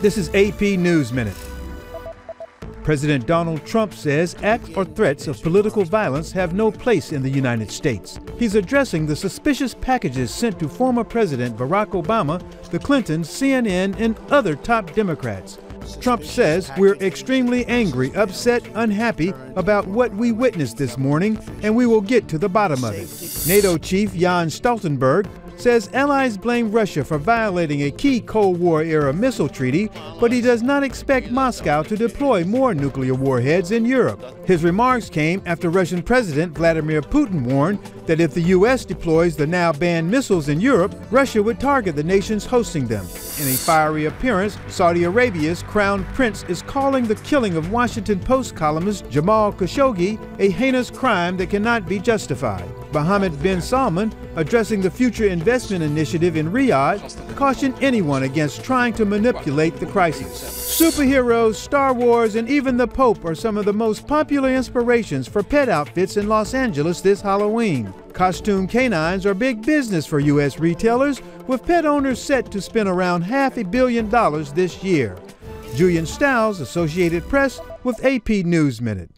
This is AP News Minute. President Donald Trump says acts or threats of political violence have no place in the United States. He's addressing the suspicious packages sent to former President Barack Obama, the Clintons, CNN, and other top Democrats. Trump says we're extremely angry, upset, unhappy about what we witnessed this morning, and we will get to the bottom of it. NATO chief Jens Stoltenberg says allies blame Russia for violating a key Cold War era missile treaty, but he does not expect Moscow to deploy more nuclear warheads in Europe. His remarks came after Russian President Vladimir Putin warned that if the U.S. deploys the now banned missiles in Europe, Russia would target the nations hosting them. In a fiery appearance, Saudi Arabia's crown prince is calling the killing of Washington Post columnist Jamal Khashoggi a heinous crime that cannot be justified. Mohammed bin Salman, addressing the Future Investment Initiative in Riyadh, cautioned anyone against trying to manipulate the crisis. Superheroes, Star Wars, and even the Pope are some of the most popular inspirations for pet outfits in Los Angeles this Halloween. Costume canines are big business for U.S. retailers, with pet owners set to spend around half a billion dollars this year. Julian Stiles, Associated Press, with AP News Minute.